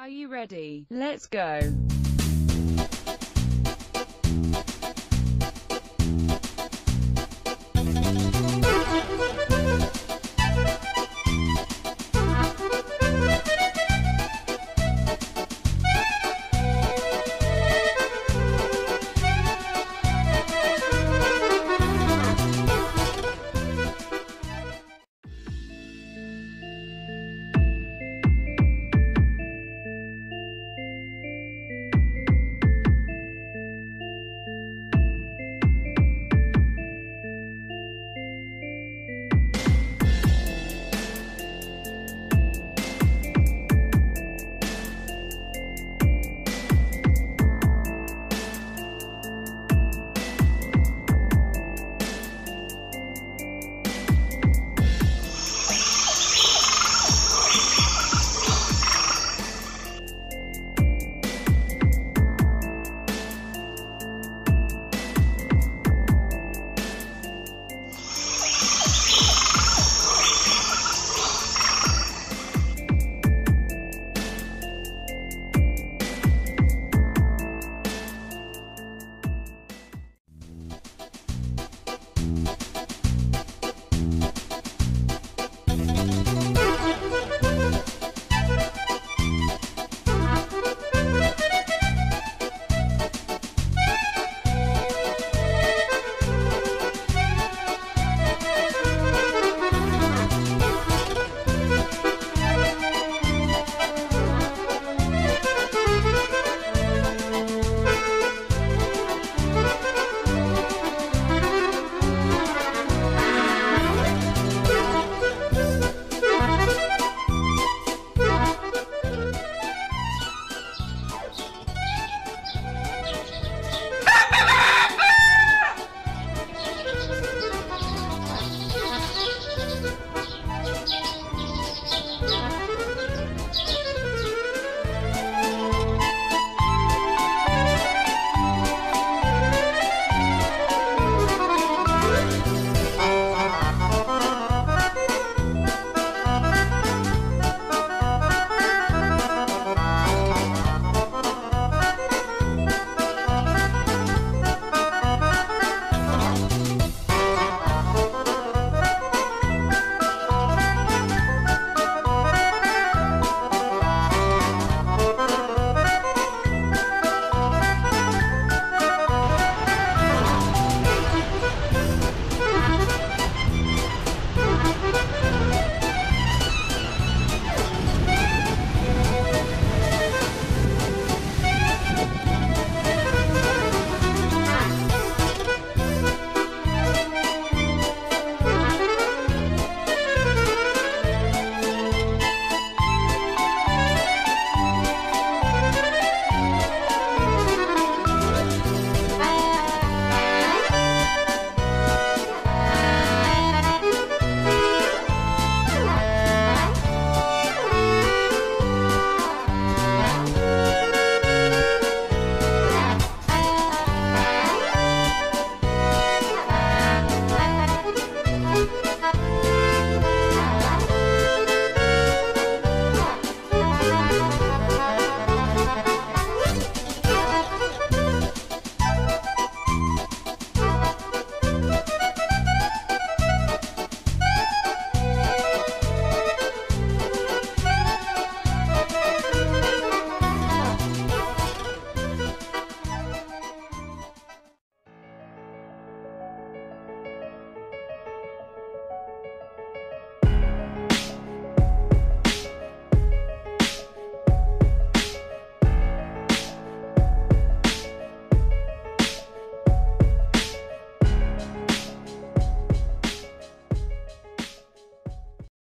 Are you ready? Let's go.